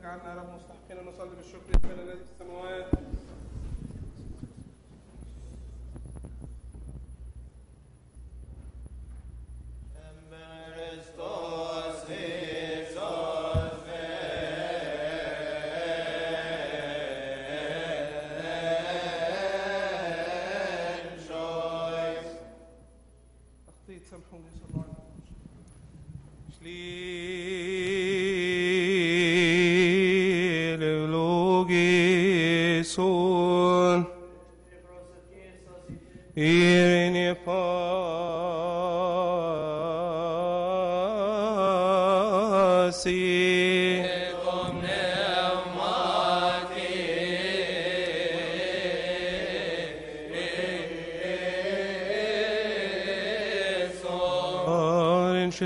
اجعلنا بالشكر لك الذي السماوات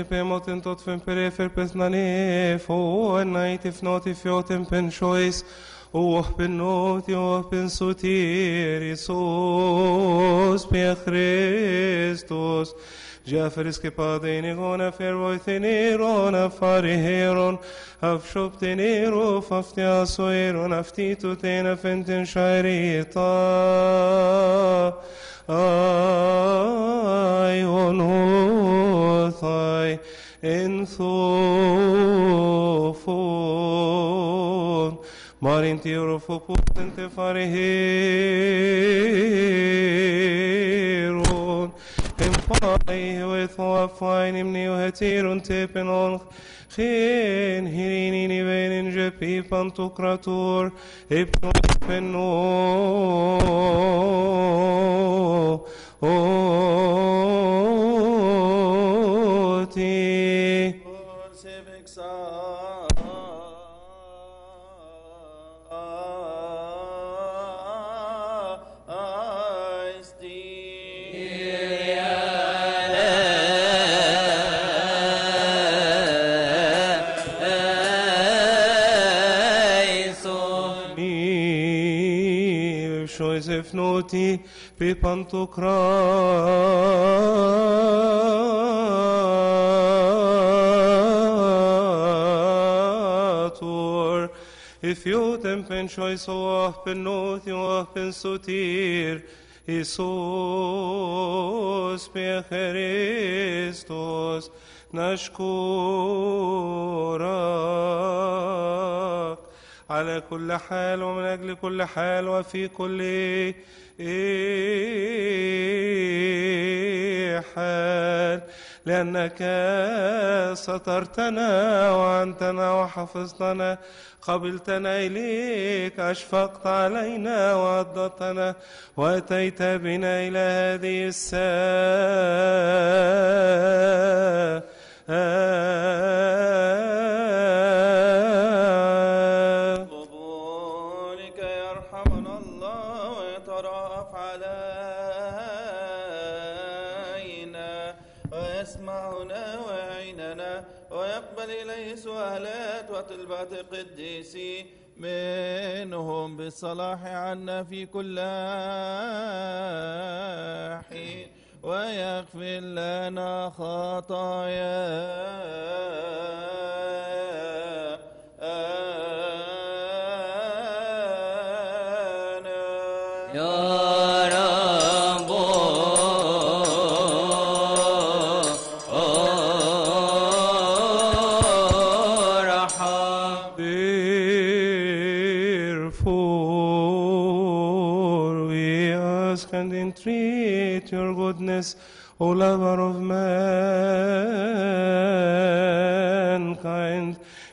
Pemot in tot fin perefer pes nanef, o night if not if yotem pen choice, o pen not yo pen sotiris, o spia Christos. Jeffers και πάντα είναι γόνα φερβοηθήν ήρων αφαρihérων αυξόπτην ήροφ αυτιάς ο ήρων αυτή του τέν αφέντην σαρίτα Άιον ου Mathai en Sophon, maar in Teorofo potente farheron, en pai hoetho afain im neo heteron tepen onch, Geen hirini ni venen jepi pantokrator, epnos oh. penon. If you then pen choice so often not you often so dear, Isos Pierre Nashkora. على كل حال ومن أجل كل حال وفي كل حال. لأنك سترتنا وعنتنا وحفظتنا قبلتنا إليك أشفقت علينا وعضتنا وأتيت بنا إلى هذه الساعة وطلبات قديسي منهم بالصلاح عنا في كل حين ويغفر لنا خطايانا. Your goodness, O lover of mankind.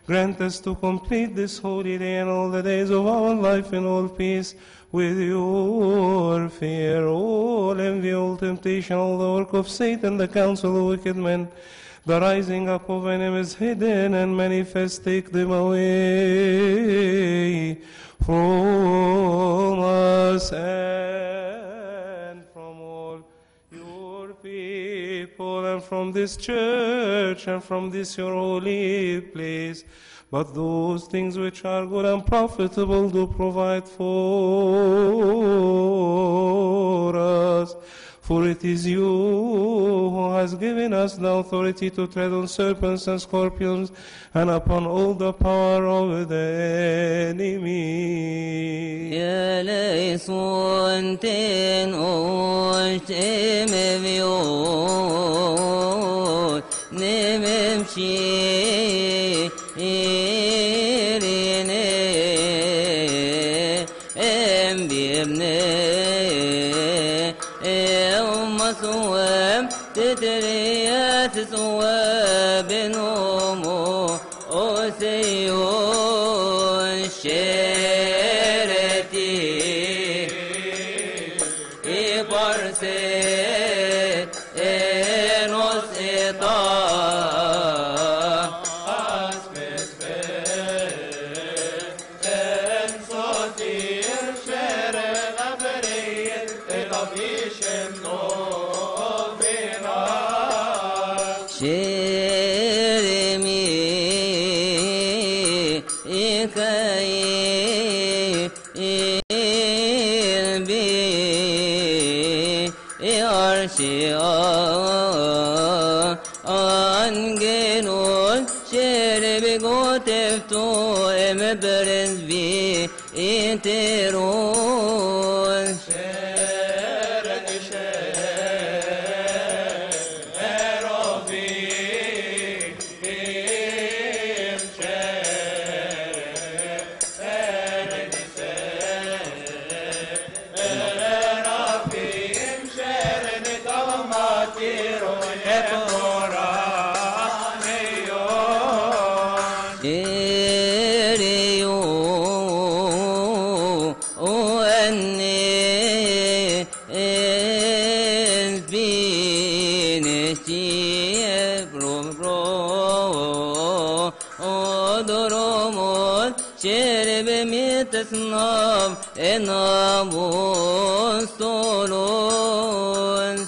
Grant us to complete this holy day and all the days of our life in all peace with your fear, all envy, all temptation, all the work of Satan, the counsel of wicked men. The rising up of enemies hidden and manifest, take them away from us and from this church and from this your holy place. But those things which are good and profitable do provide for us. For it is you who has given us the authority to tread on serpents and scorpions and upon all the power of the enemy. يا ليسون تن اوش امبيوت نممشي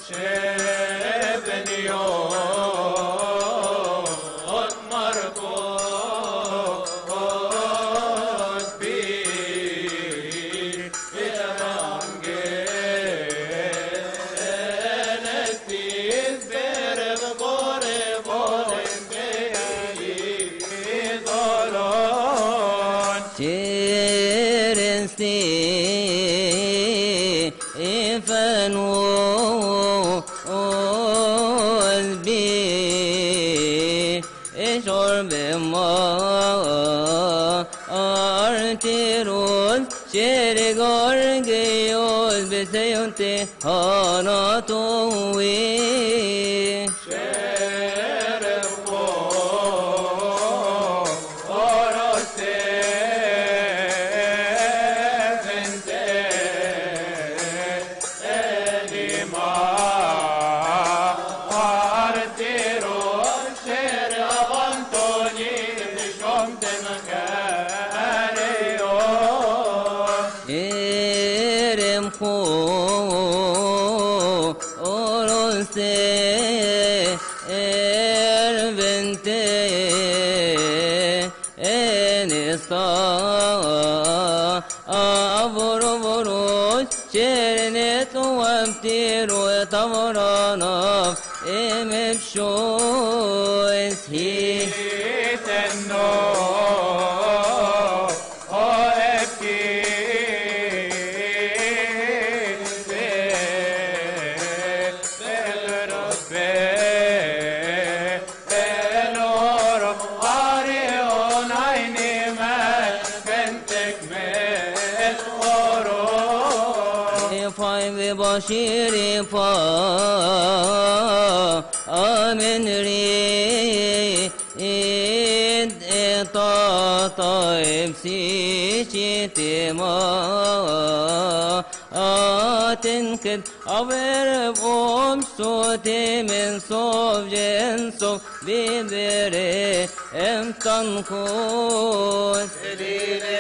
Cheers. sov jen sov bibere emtan kos. Elile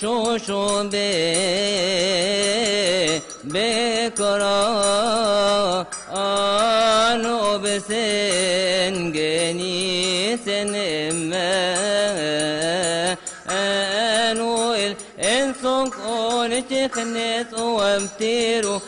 شوشو بي بكرا آنو بسن جني سنما آنو الإنسوك أول تخنس وامتيرو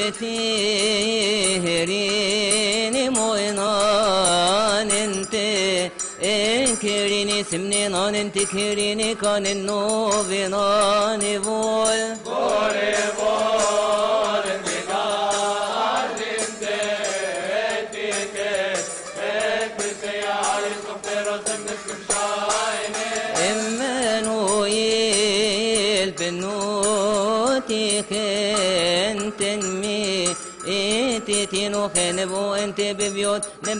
Eburun tefirini moinan ente Enkerini simninan ente kerini kanin novinan انتي تينو خنبو انت ببيوت نم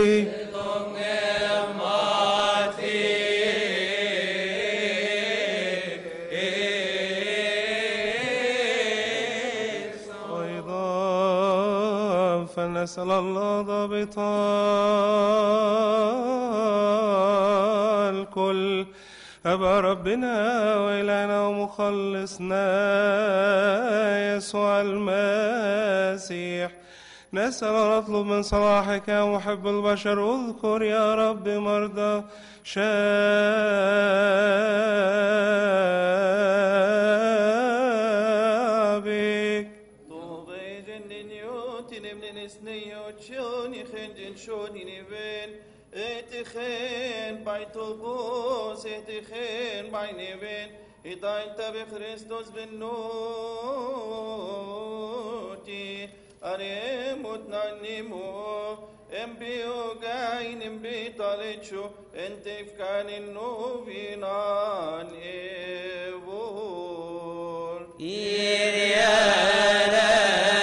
فلنسأل الله ضابط الكل أبا ربنا وإلهنا ومخلصنا يسوع المسيح. نسأل ونطلب من صلاحك يا محب البشر اذكر يا رب مرضى شابك Tichen, by Tobos, et Tichen, by Neven, et Aita be Christos Benoti, Aremut Nanimo, Embio Gain, Embitalechu, and Tifkan in Novinan Evo. Yeah, yeah, yeah.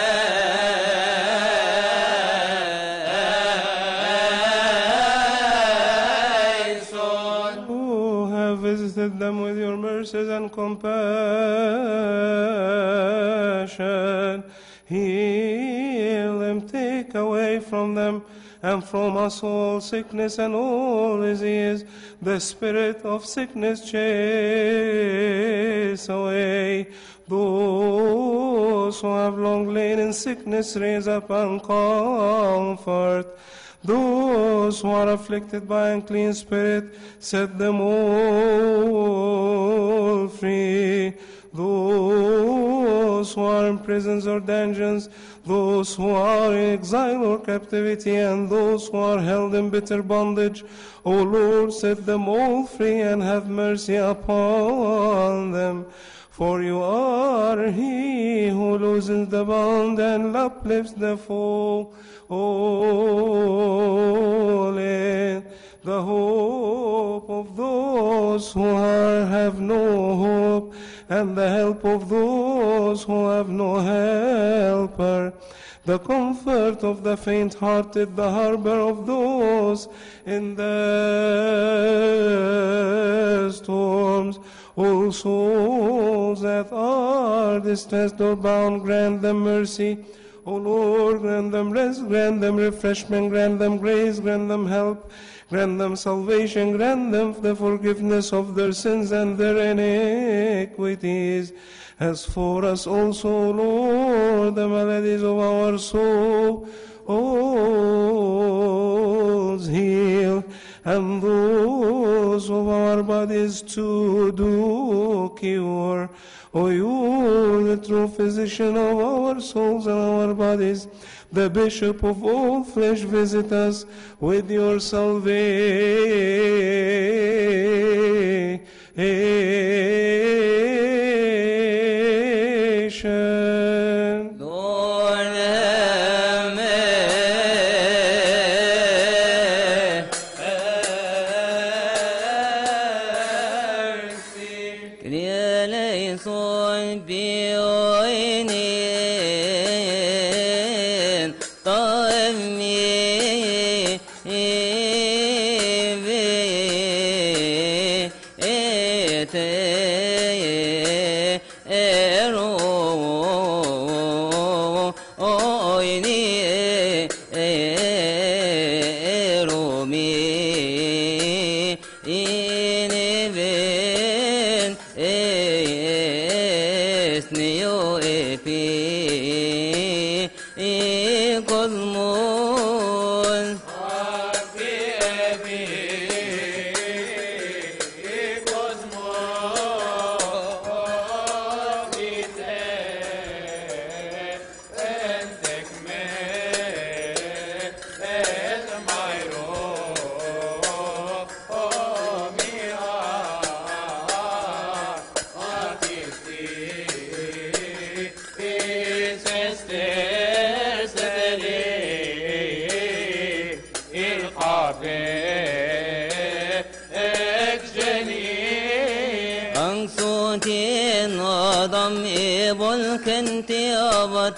Mercies and compassion. Heal them, take away from them and from us all sickness and all disease. The spirit of sickness chase away. Those who have long lain in sickness raise up and comfort. Those who are afflicted by unclean spirit, set them all free. Those who are in prisons or dungeons, those who are in exile or captivity, and those who are held in bitter bondage, O Lord, set them all free and have mercy upon them. For you are he who loosens the bond and uplifts the fall. Holy, the hope of those who are, have no hope, and the help of those who have no helper. the comfort of the faint-hearted, the harbor of those in the storms. All souls that are distressed or bound, grant them mercy. O Lord, grant them rest, grant them refreshment, grant them grace, grant them help, grant them salvation, grant them the forgiveness of their sins and their iniquities. As for us also, Lord, the maladies of our soul, souls heal, and those of our bodies to do cure. O you, the true physician of our souls and our bodies, the bishop of all flesh, visit us with your salvation.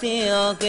فاغتياك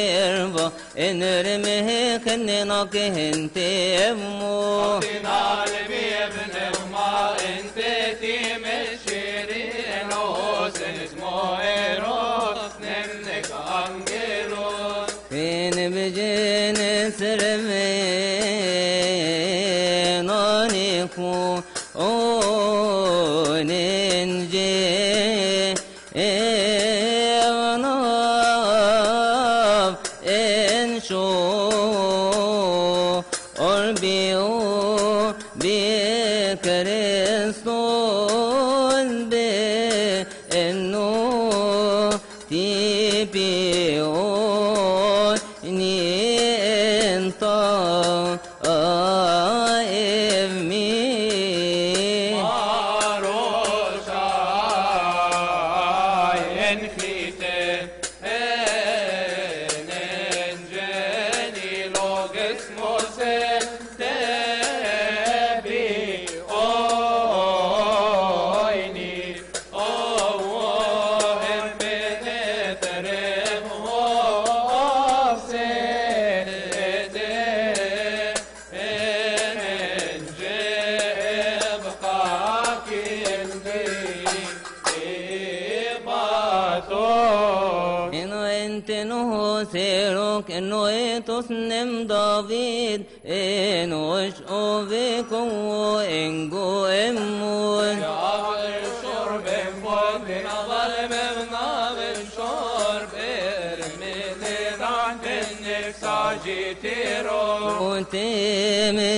نسمي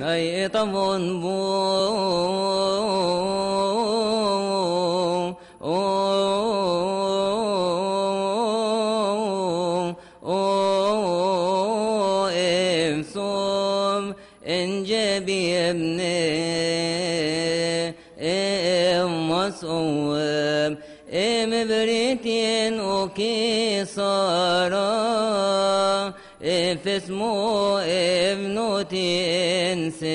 Ngày tâm hồn vua سے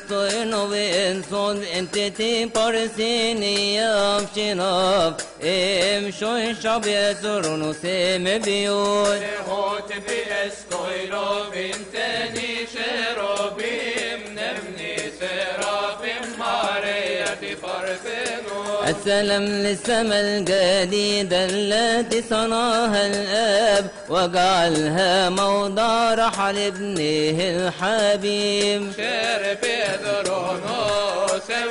استوئنو انسون انتتی پارسینی افشناف ام شوین شب یزرونو سیم بیون لحوت بی استوئنو انتنی شروبیم نمنی سرافیم ماریتی پارسینی السلام للسما الجديدة التي صنعها الآب وجعلها موضع رحل ابنه الحبيب. Cher pedrono sem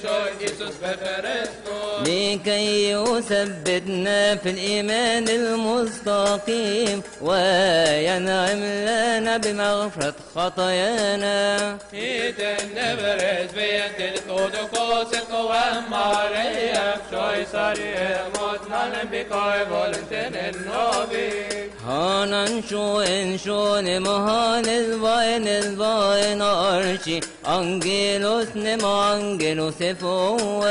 لكي يثبتنا في الإيمان المستقيم وينعم لنا بمغفرة خطايانا. Iten nebres vet til todo koset koem Maria Sjoi sari emot nanen bikoi volenten en novi هانا شو إن شو نمهان الفاين الفاين أرشي أنجيلوس نم أنجيلوس فوه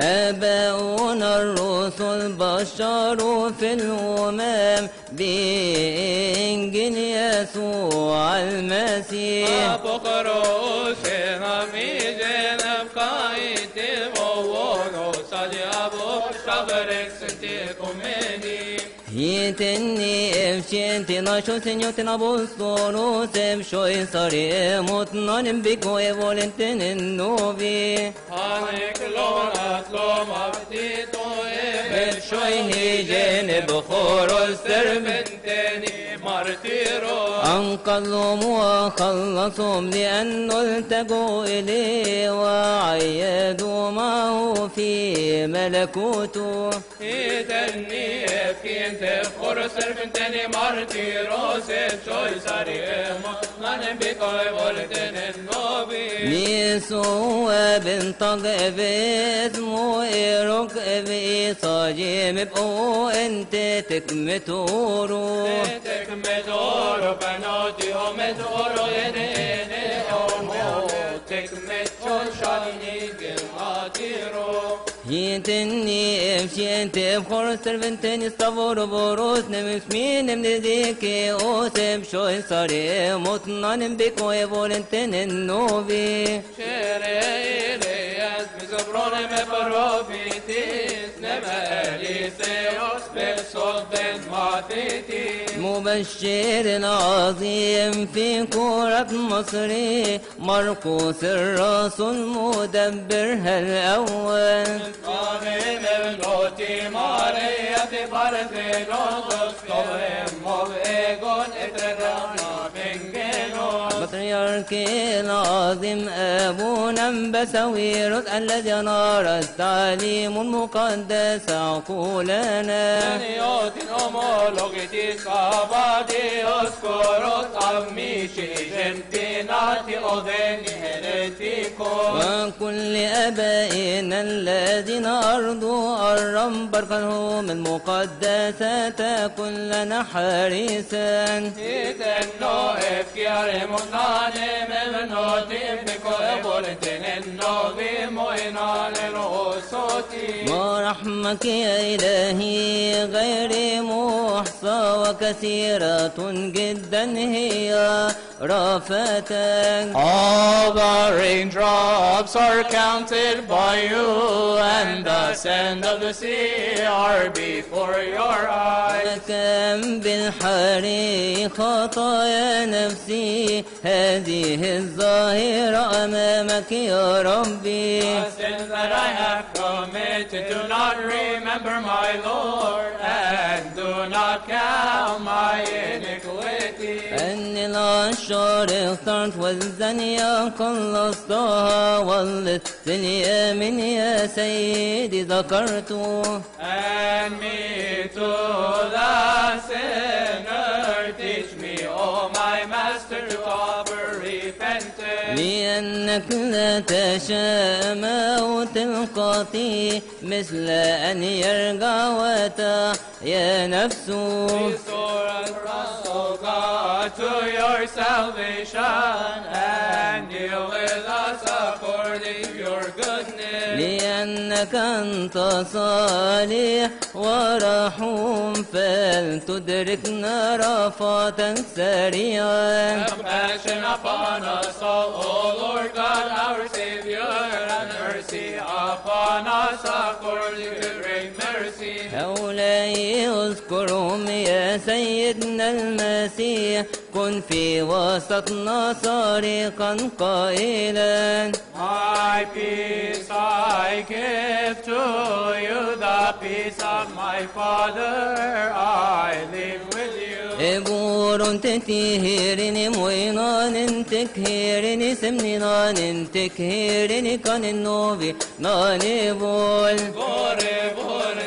آباؤنا الرسل بشروا في الأمم بإنجيل يسوع المسيح. Apokoro se hamijen komeni يتني افشنتي ناشو سنيوتي نابوستورو سيب شوي صاري مطنان بيكو ايفولنتين النوبي Hanek lona tlom avtito بل شوي هيجين بخورو servanteni martiro أنقذهم وخلصهم لأنه التقوا إليه وعيدوا معه في ملكوته Itenni efkin te por ser finteni martirose choi sarema nan bi koy volten nobi nisu bin tag evet mu erok evi sajim bu ente tekmetoru tekmetoru benati o metoro ene ene o gematiro يتني افشي انت بخور سرفنتني صبر بروس نمس مين من ذيكي اوسب شوي صاري مطنان بكو يبولنتن النوبي Elias misobrone me profitis مبشر العظيم في كرة مصر. مرقوس الرسول مدبرها الأول قائم الموتي ماريا في فرد الأغسطس تهم مبئق اترى بطريرك العظيم أبونا بسويرس الذي نار التعليم المقدس عقولنا. Niotin homologitis abadios koros amishi gentinati odeni heretikos وكل أبائنا الذين أرضوا الرب بركهم المقدسة كلنا حريسا Itenno efkiare vimo inale rosoti ورحمك يا إلهي غير محصى وكثيرة جدا هي رأفتك All the raindrops are counted by you, and the sand of the sea are before your eyes. كم بالحري خطايا نفسي هذه الظاهرة أمامك يا ربي The sins that I have committed, do not remember my Lord, and do not count my iniquity. أني العشار اخترت والزانية خلصتها واللص اليمين يا سيدي ذكرته And me to the sinner, teach me, O my Master, to offer repentance. لأنك لا تشاء ما تلقاتي مثل أن يرجع وتا يا نفس. لأنك أنت صالح ورحوم فلتدركنا رفاة سريعا. O Lord God, our Savior, and mercy upon us according to great mercy. هؤلاء اذكرهم يا سيدنا المسيح كن في وسطنا صارخا قائلا My peace I give to you, the peace of my Father I live with you. إبور تتهيرني موينان تكهيرني سمني نان تكهيرني كان النوبي ناني بول Vore vore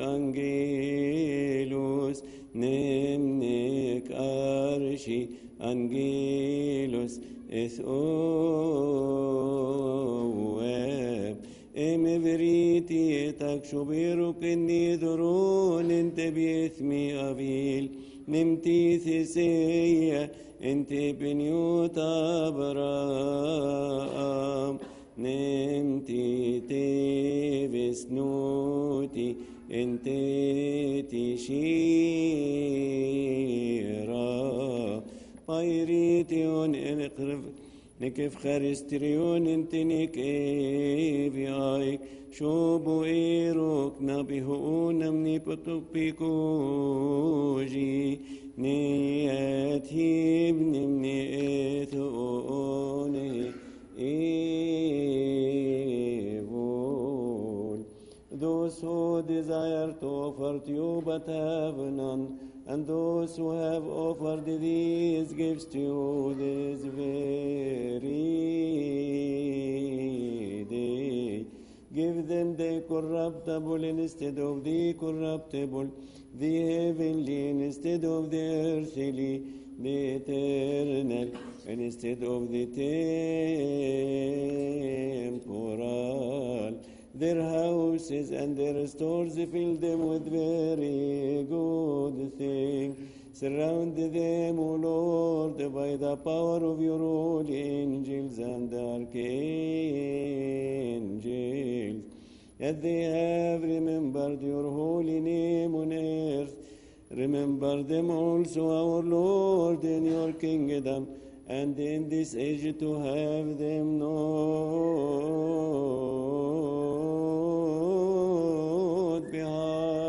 أنجيلوس نمنك أرشي أنجيلوس إث أواب إم بريتي تكشبيرك إني درون انت بإثمي أبيل خيري تيون نقرب نكف خير استريون انت نكيف يايك شو بو إيروك نبي هو نمني بتو بيكو جي نيات هيب نمني اتوني ايبول دوسو سو ديزاير تو فرت and those who have offered these gifts to you this very day, give them the corruptible instead of the corruptible, the heavenly instead of the earthly, the eternal instead of the temporal. Their houses and their stores fill them with very good things. Surround them, O Lord, by the power of your holy angels and archangels. As they have remembered your holy name on earth, remember them also, our Lord, in your kingdom, and in this age to have them not Oh.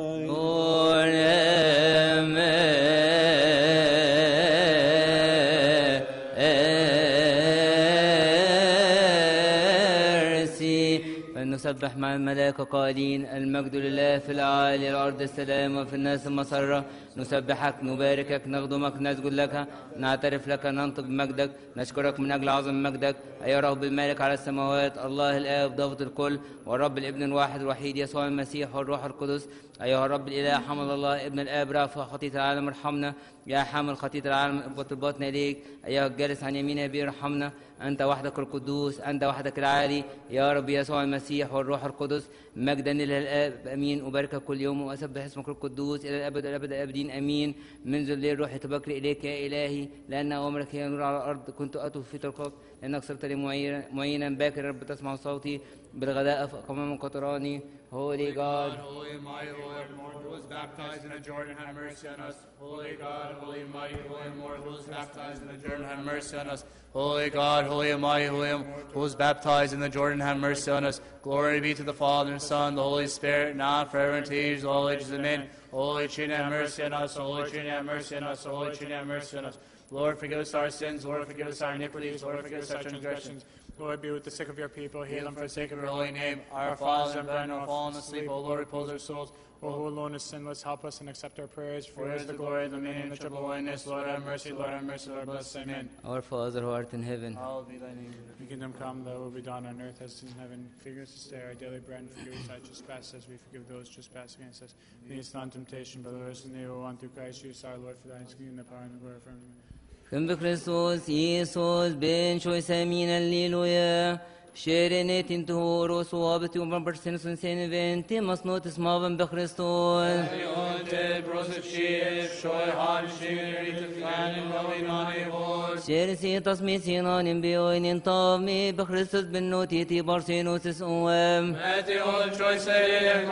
مع الملائكة قائلين المجد لله في الأعالي الأرض السلام وفي الناس المسرة. نسبحك نباركك نخدمك نسجد لك نعترف لك ننطق بمجدك نشكرك من أجل عظم مجدك. أيها رب المالك على السماوات الله الآب ضابط الكل والرب الابن الواحد الوحيد يسوع المسيح والروح القدس. أيها الرب الإله حمد الله ابن الآب رافع خطية العالم ارحمنا. يا حامل خطية العالم اقبط الباطن إليك. أيها الجالس عن يمين أبي ارحمنا. أنت وحدك القدوس أنت وحدك العالي. يا رب يسوع المسيح والروح القدس مجدا إلى الآب أمين. أباركك كل يوم وأسبح اسمك القدوس إلى الأبد الأبد الأبدين أمين. منذ الليل روحي تبكر إليك يا إلهي لأن أمرك هي نور على الأرض. كنت أطوف في طرقك لأنك صرت لي معينا. باكر رب تسمع صوتي. بالغداء أمام قطراني Holy God Holy and mighty Lord, who was baptized in the Jordan, have mercy on us. Holy God, holy and mighty, holy and Lord, who was baptized in the Jordan, have mercy on us. Holy God, holy and mighty, holy and who was baptized in the Jordan, have mercy on us. Glory be to the Father and Son, the Holy Spirit, now and forever and to the ages of all ages. Amen. Holy Trinity, have mercy on us. Holy Trinity, have mercy on us. Holy Trinity, have mercy on us. Lord, forgive us our sins. Lord, forgive us our iniquities. Lord, forgive us our transgressions. Lord, be with the sick of your people. Heal them for the sake of your holy name. Our fathers and brethren who have fallen asleep, O Lord, repose their souls. O who alone is sinless, help us and accept our prayers. For yours is the glory, the dominion, and the triple holiness. Lord, have mercy. Lord, have mercy. Lord, bless. Amen. Our Father who art in heaven Hallowed be thy name. Your kingdom come, thy will be done on earth as it is in heaven. Forgive us this day our daily bread, and forgive us our trespasses as we forgive those who trespass against us. Lead us not into temptation, but deliver us from the evil one through Christ Jesus our Lord. For thine is the kingdom, the power, and the glory forever. كن بكريستوس يسوس بن شوي سامين الليلويا شيرينيت انتو روس وابتي ومن برسين سنسين فينتي مصنوت اسمابن بكريستوس Anointed, brosset chief, shoy han shiri to fan and loving on a voice. شيرسي تصمي سينان بيوين طامي بكريستوس بنوتي تي برسينوس اسوام At the old choice, say, and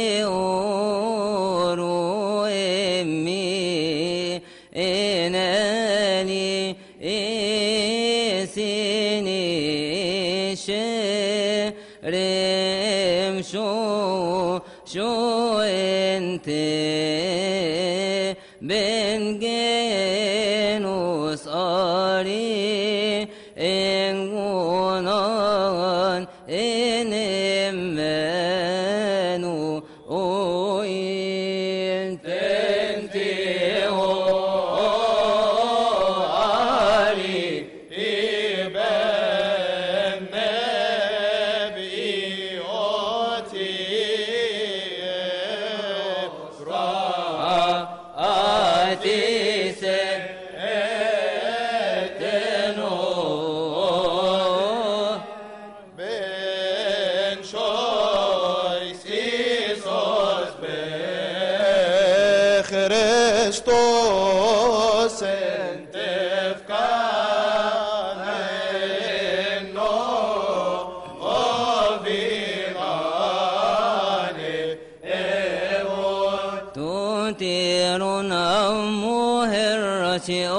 أموه الرشيء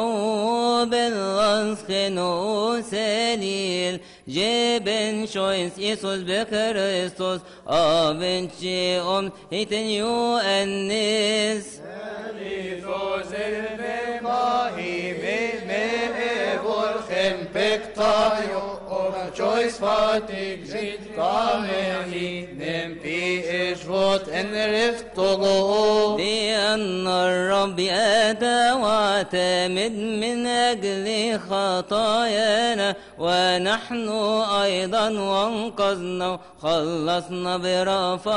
بالغسخ سليل جبن شويس يسوس بكريستوس أبن شيء هيتن يو النس Choice fatig zit kamehi nem pi is wat en rift togo لأن الرب أتى واعتمد من أجل خطايانا ونحن أيضا وانقذنا خلصنا برفع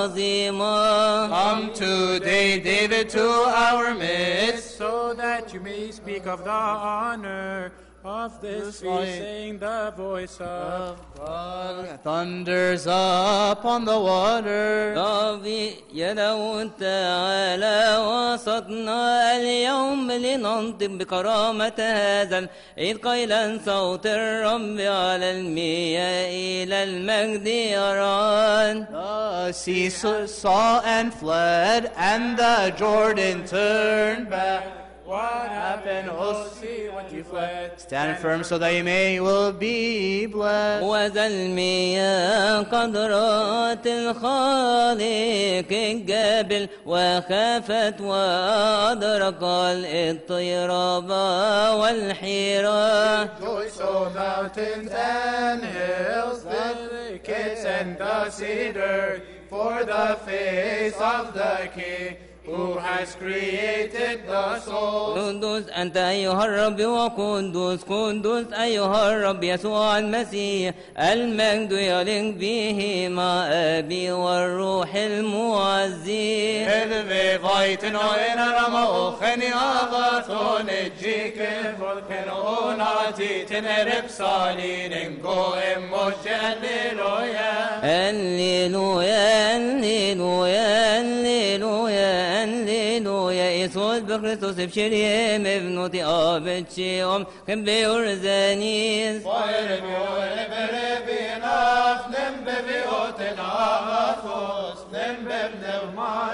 عظيما Come today, David, to our midst. So that you may speak of the honor of this feast, light. saying the voice of God thunders upon the water. ربي يدعو تعالى وسطنا اليوم لننطق بكرامة هذا العيد قيلا صوت الرب على المياه إلى المجد يران The sea s- saw and fled, and the Jordan turned back. What happened? Oh, see what you fled. Stand firm so that you may will be blessed. الخالق الجبل وخافت وأدرك الاضطراب والحيرة for the face of the King who has created the soul. قدوس أنت أيها الرب وقدوس قدوس أيها الرب يسوع المسيح المجد يليق به مع أبي والروح المعزي Elvevajten och en aramochen i agathon edjike folken och natiten är repsalin moshe alleluja. هللويا هللويا هللويا هللويا do Chrystus wsieliemy w nuty obyciom, chęby urzenis. Poirem jore berebinach, nembe wioten achos, nembe mnemaj.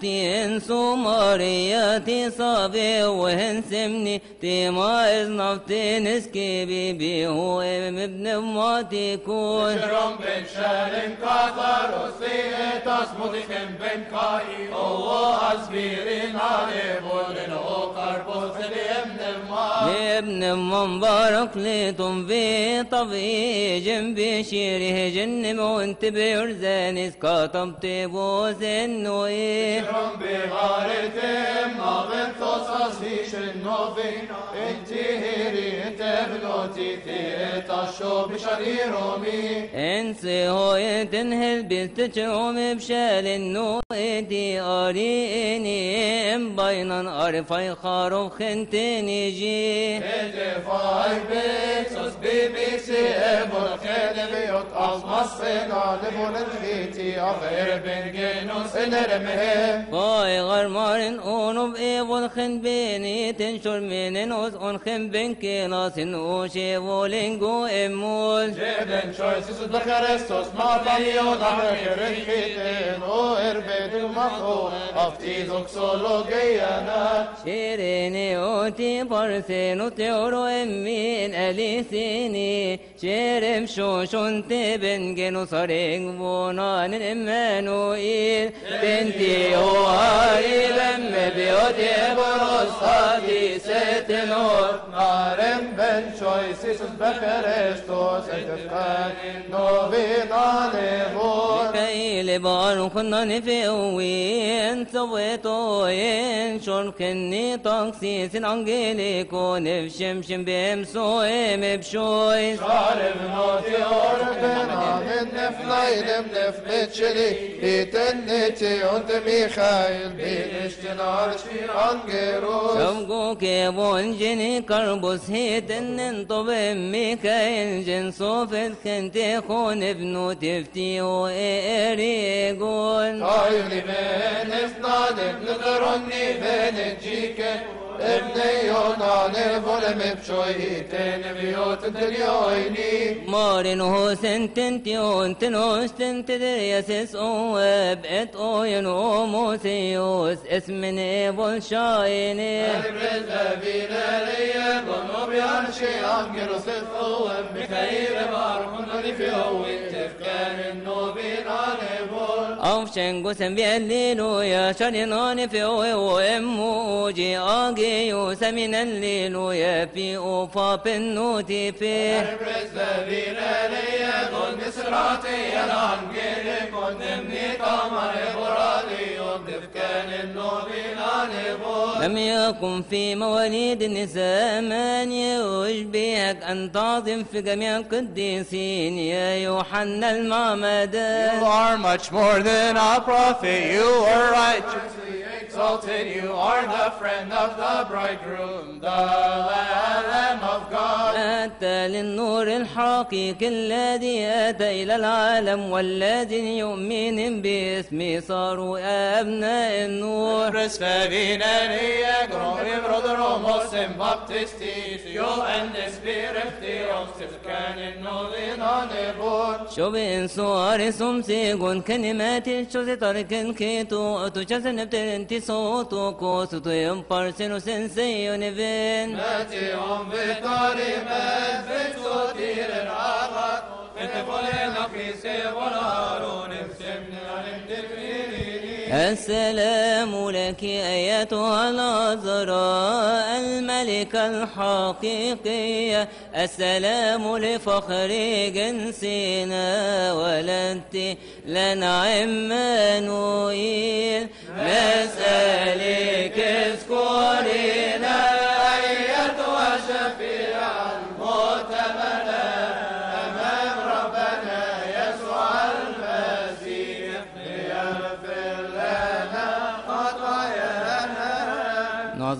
تين سو ماريا تي صافي وهن سمني تيما ما از نفتي نسكي بي هو ام ابن ما كون شرم بن شالن كاثر وصيه تصمد كم بن كاي الله اسبيرين علي بولن هو قربوس بي ابن ما ابن ما مبارك لي طنفي طبي جنبي شيري جنم وانت بيرزاني كتبت بوس النوي Rom bevaretem naven thos asvishen novin enti heri entevnoti theetas sho bishariromi انسي هوي تنهل بستشعوم بشال النويتي أريني ام بينا أرفي خاروف خنتني جي Edefai betos bibisi ebol keleviot az masena levolen viti aver ben genus eneremhe باي غرمارن اونو ايفون خن بيني تنشر من نوز اون خن بين كيلاس اوشي بولينجو امول Jeben choice is the Christos Mario Damer Kitten o erbet macho of Tizok solo gayana شيريني اوتي بارسينو تيورو امين اليسيني شيرم شوشون تبن جنو صارين بونان امانوئيل بنتي اوهاري بم بيوتي بروساتي ستنور Narem ben choice is the Christos and the Fan Novina Levon كيل بار كنا نفوين سويتو ينشر كني تقسيس انجيليكو نفشمشم بمسويم بشويس Arif noti orben من نفلايل من نفلتشلي يتنتي انت ميخايل بينشتنارش في انجروس شبقو كيبون جني كربوس هيتن انطب ميخايل جن صوفت كنت خون ابنو تفتي و ايري قول آه، هايولي من نفلايل من نقرني بين الجيكي يونان فولم بشوي تنبيوت تليويني مارن هو سنتنتيون تنوش تنتدريسس اواب ات اوين اوموسيوس اسمن ايبول شايني Prestavina lije, bono bjarši, angelo أفشن قسم بأليل يا شرنا نفي ويو أمو جي آجي يسمن الليل يا في أوفا بنوتي في أربس بابين ألي أدون بسراتي ينعن جيري كنمني قمر إبرادي يضفكان النوبي نانبو لم يكن في مواليد النساء من يشبهك أن تعظم في جميع القديسين يا يوحنا المعمدان You are much more than and a prophet, you were righteously exalted, you are the friend of the bridegroom, the Lamb of God. أنت للنور الحقيقي الذي أتى إلى العالم والذي يؤمن باسم صاروا أبناء النور. Press فبين أني أقرب برضر ومسلم بابتستي يو أن شو بين صور سمسيقون كلمات شو ستركن كيتو أتو شو سنبتر يمبارسنو سنسيو نفين Nati om vitari med vitsotir en agat, inte bolena kise volaron, imsemni alim dirvirini. السلام لك أيتها العذراء الملكة الحقيقية السلام لفخر جنسنا ولدت لنا عمانوئيل نسألك اذكرنا أيتها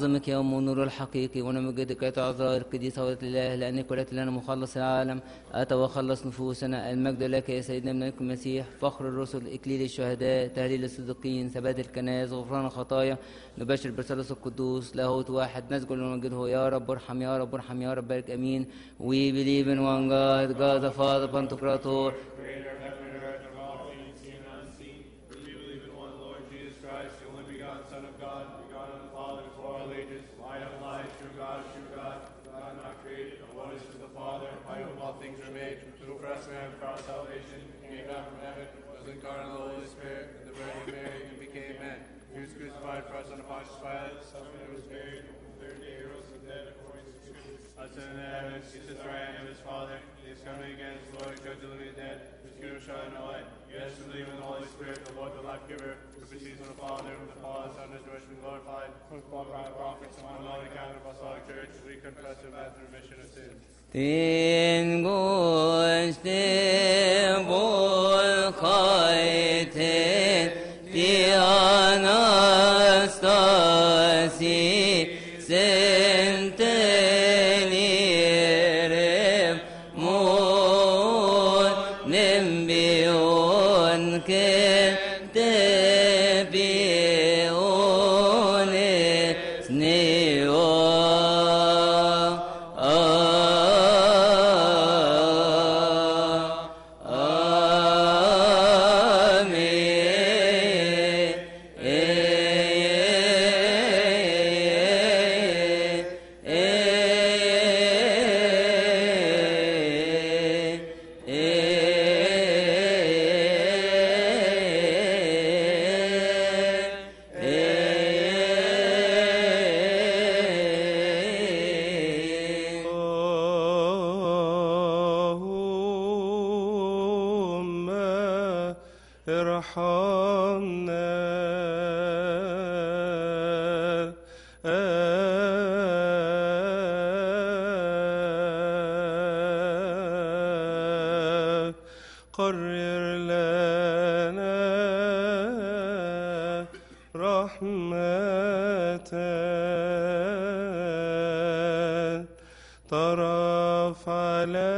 نعظمك يا أم النور الحقيقي ونمجدك يا عذراء القديسة ولد الله لأنك ولدت لنا مخلص العالم. أتى وخلص نفوسنا المجد لك يا سيدنا ملك المسيح. فخر الرسل إكليل الشهداء تهليل الصديقين ثبات الكنائس غفران الخطايا. نبشر برسالة القدوس لاهوت واحد نسجد ونمجده. يا رب ارحم يا رب ارحم يا رب بارك أمين. We believe in one God. God the right hand of his Father, he is coming again as Lord, judge of the living and dead, whose kingdom shall have no light. Yes, we believe in the Holy Spirit, the Lord, the life giver, who proceeds from the Father, from the Father, Son, and Spirit, been glorified. With all prophets, one holy Catholic Apostolic Church, we confess and the remission of sins. Tingush tebul kaitin Ti anastasi طرف علينا.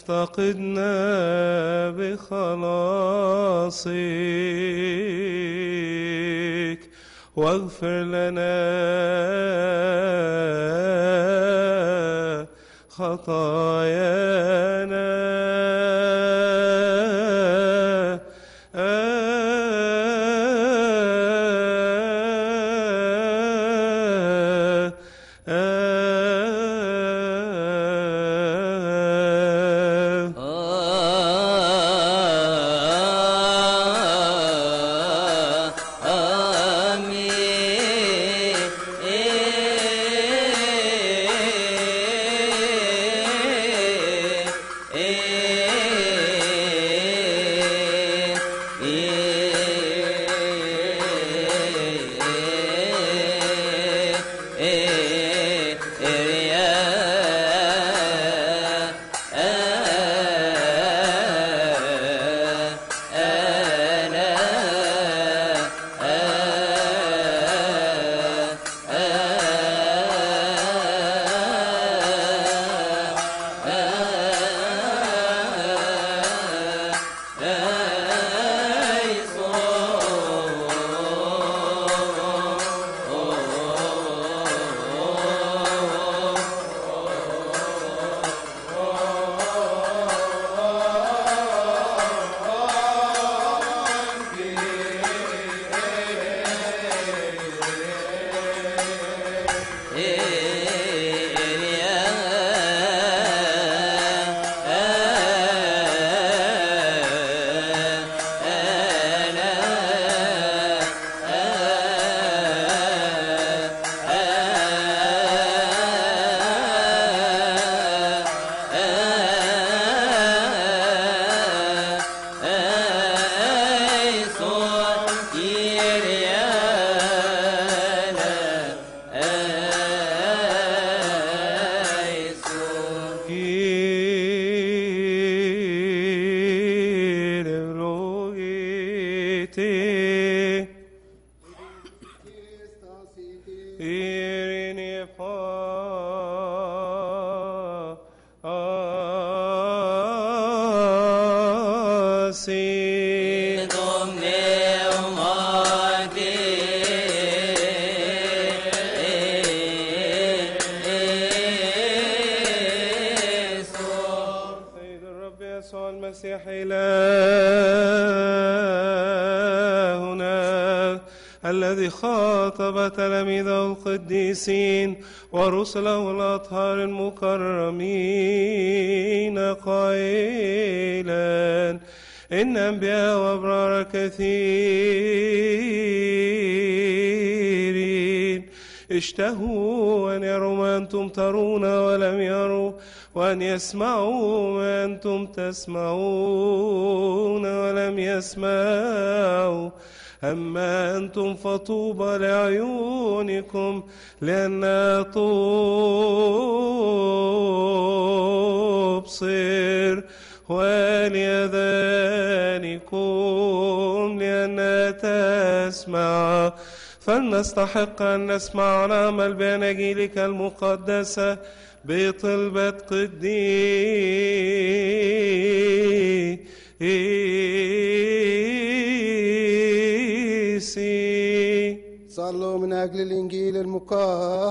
افتقدنا بخلاصك واغفر لنا خطايانا اشتهوا أن يروا ما أنتم ترون ولم يروا وأن يسمعوا ما أنتم تسمعون ولم يسمعوا. أما أنتم فطوبى لعيونكم لأنها تبصر فلنستحق أن نسمع ونعمل بأناجيلك المقدسة بطلبة قديسي صلوا من أجل الإنجيل المقدس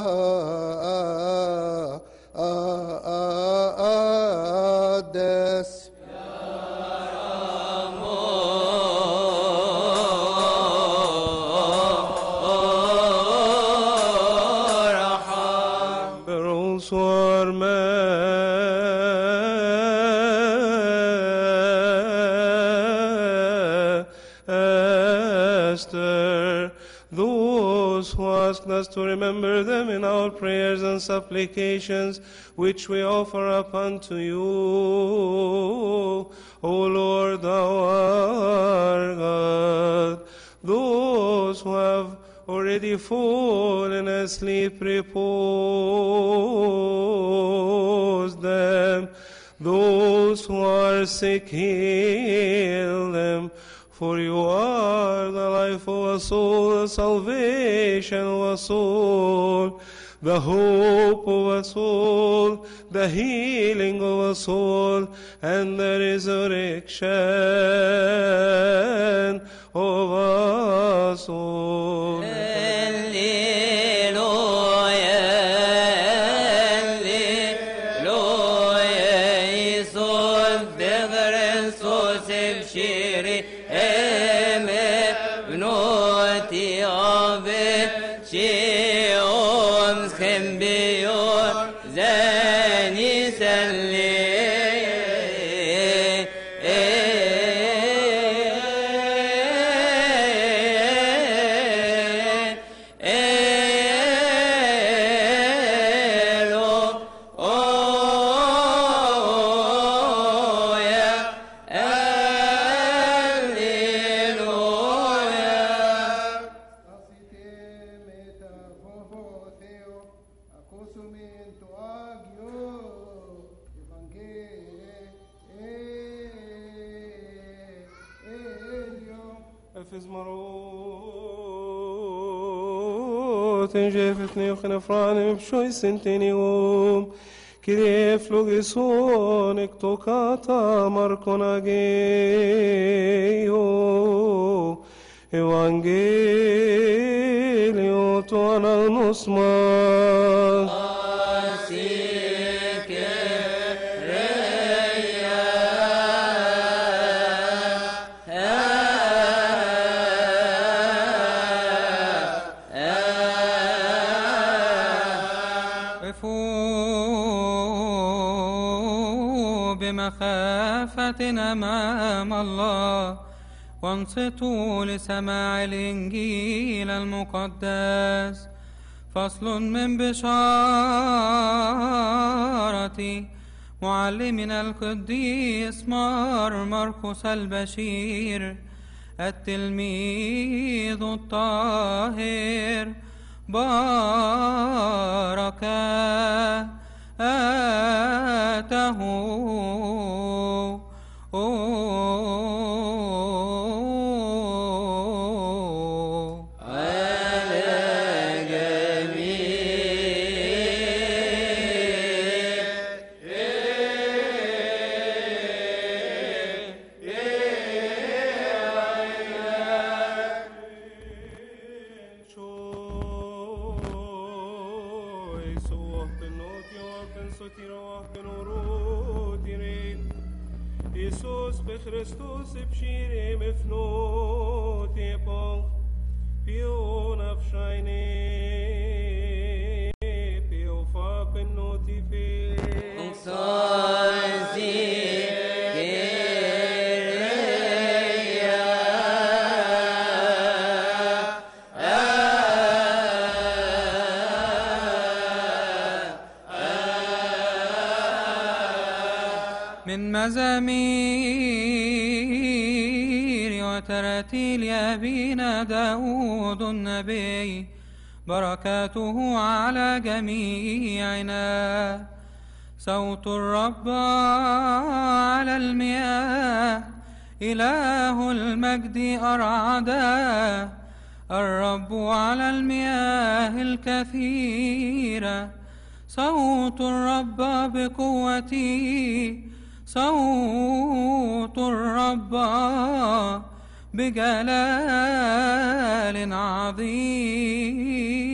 Ask us to remember them in our prayers and supplications, which we offer up unto you, O Lord our God. Those who have already fallen asleep, repose them. Those who are sick, heal them. For you are the life of a soul, the salvation a soul. the hope of a soul, the healing of a soul, and the resurrection of a soul. εφράνευ σοϊσιν την Υιούμ, Κύριε ευλογησόν εκ το κατάμαρκον Αγίο, Ευαγγέλιο το αναγνώσμα. Ασύ. أمام الله. وانصتوا لسماع الإنجيل المقدس. فصل من بشارة معلمنا القديس مار مرقس البشير. التلميذ الطاهر بارك O وتراتيل أبينا داود النبي بركاته على جميعنا. صوت الرب على المياه إله المجد أرعدا الرب على المياه الكثيرة صوت الرب بقوتي. صوت الرب بجلال عظيم.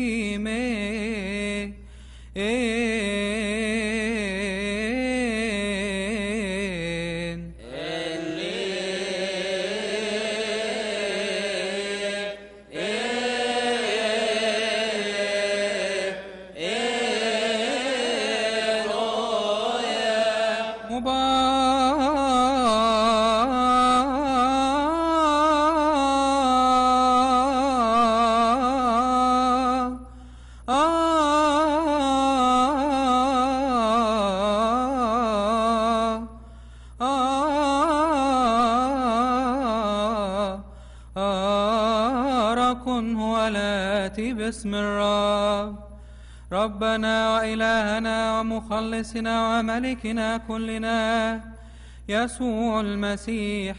ربنا وإلهنا ومخلصنا وملكنا كلنا. يسوع المسيح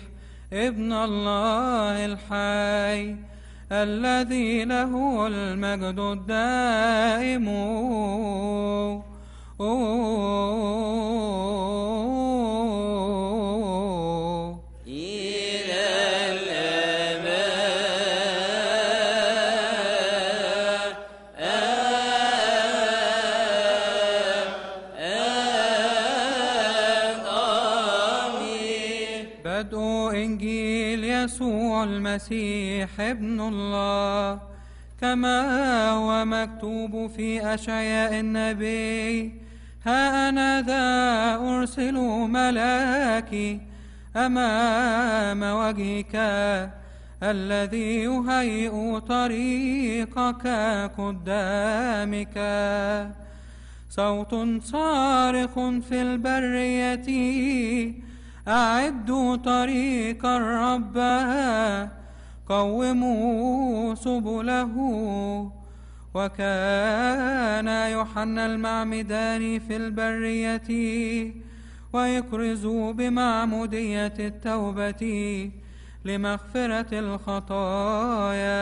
ابن الله الحي الذي له المجد الدائم. إلى المسيح ابن الله. كما هو مكتوب في أشعياء النبي ها أنا ذا أرسل ملاكي أمام وجهك الذي يهيئ طريقك قدامك. صوت صارخ في البرية أعدوا طريق الرب قوموا سبله. وكان يوحنا المعمدان في البرية ويكرز بمعمودية التوبة لمغفرة الخطايا.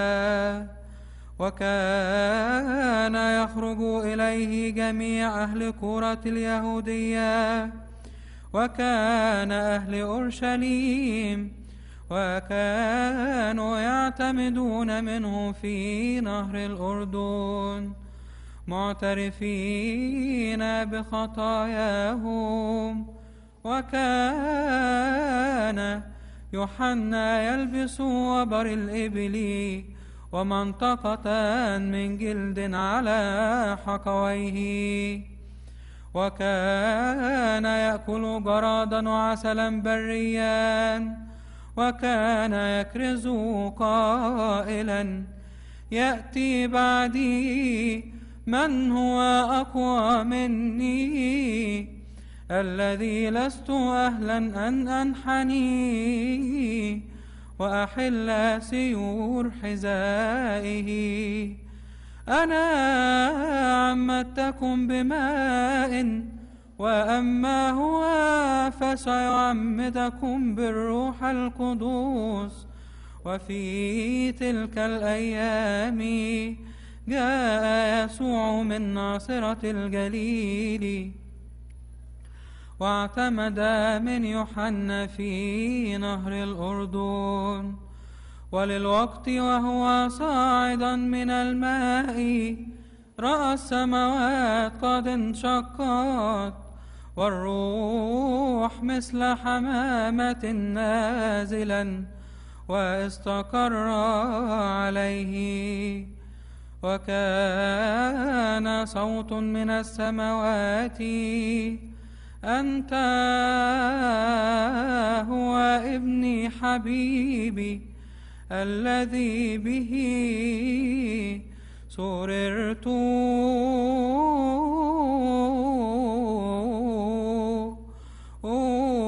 وكان يخرج إليه جميع أهل كرة اليهودية وكان أهل أورشليم وكانوا يعتمدون منه في نهر الأردن معترفين بخطاياهم وكان يوحنا يلبس وبر الإبل ومنطقة من جلد على حقويه وكان يأكل جرادا وعسلا بريا وكان يكرز قائلا يأتي بعدي من هو أقوى مني؟ الذي لست أهلا أن أنحني وأحل سيور حذائه. أنا عمدتكم بماء وأما هو فسيعمدكم بالروح القدوس. وفي تلك الأيام جاء يسوع من ناصرة الجليل واعتمد من يوحنا في نهر الأردن. وللوقت وهو صاعدا من الماء. رأى السماوات قد انشقت والروح مثل حمامة نازلا واستقر عليه. وكان صوت من السماوات أنت هو ابني حبيبي الذي به سررت. والمجد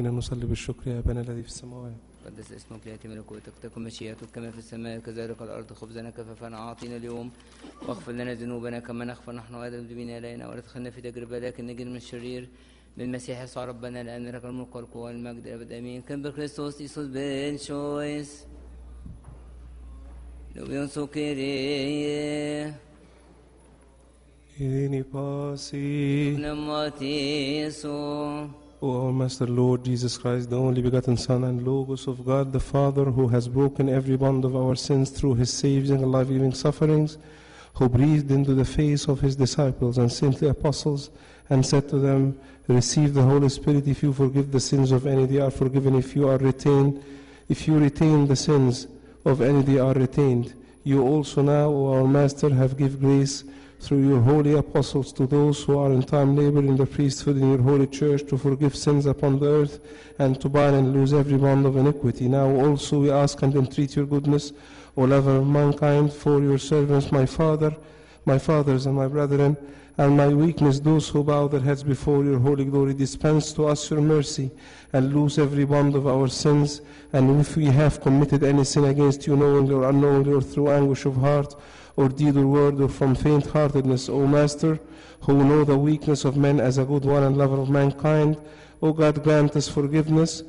أن نصلي بالشكر يا أبانا الذي في السماوات. قدس اسمك ليأتي ملكوتك تكن مشيئتك كما في السماء كذلك الأرض خبزنا كفافنا أعطينا اليوم. واغفر لنا ذنوبنا كما نغفر نحن أيضا المذنبين إلينا ولا تدخلنا في تجربة لكن نجد من الشرير بالمسيح يسوع ربنا لأن لك الملك والقوة والمجد أبد آمين. كم بكريستوس يسوس بن شويس. لو سكري Irene pasi. نماتيسو O our Master Lord Jesus Christ, the only begotten Son and Logos of God the Father, who has broken every bond of our sins through his saving and life-giving sufferings, who breathed into the face of his disciples and saintly apostles, and said to them, Receive the Holy Spirit if you forgive the sins of any, they are forgiven. If you are retained, if you retain the sins of any, they are retained. You also now, O our Master, have give grace through your holy apostles to those who are in time labor in the priesthood in your holy church to forgive sins upon the earth and to bind and loose every bond of iniquity. Now also we ask and entreat your goodness, O lover of mankind, for your servants, my father, my fathers and my brethren, and my weakness, those who bow their heads before your holy glory, dispense to us your mercy and loose every bond of our sins. And if we have committed any sin against you, knowingly or unknowingly, or through anguish of heart, or deed or word, or from faint heartedness, O Master, who know the weakness of men as a good one and lover of mankind, O God, grant us forgiveness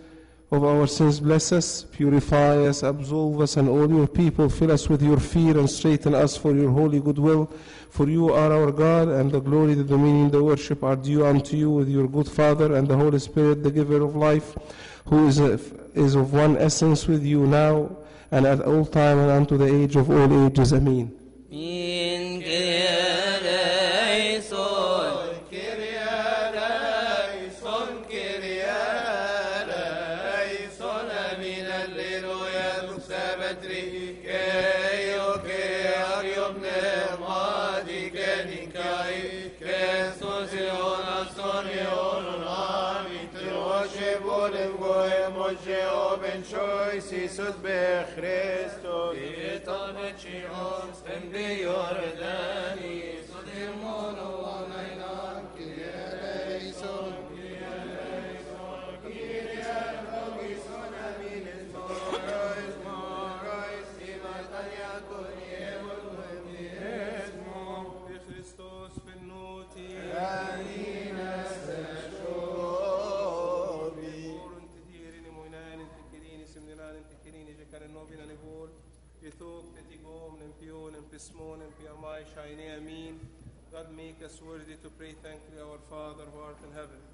of our sins, bless us, purify us, absolve us, and all your people fill us with your fear and straighten us for your holy goodwill. For you are our God, and the glory, the dominion, the worship are due unto you with your good Father and the Holy Spirit, the giver of life, who is, is of one essence with you now and at all time and unto the age of all ages. Amen in So de nempion empismon empiamai shaine amin. God make us worthy to pray thankfully our Father who art in heaven.